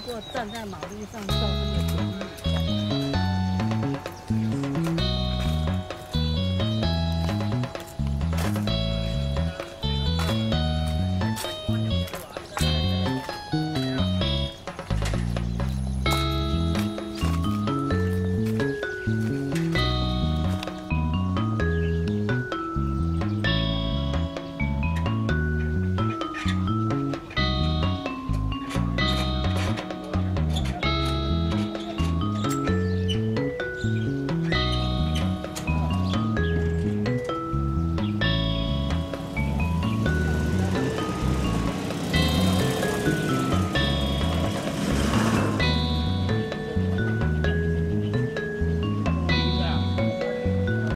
过站在马路上照这个。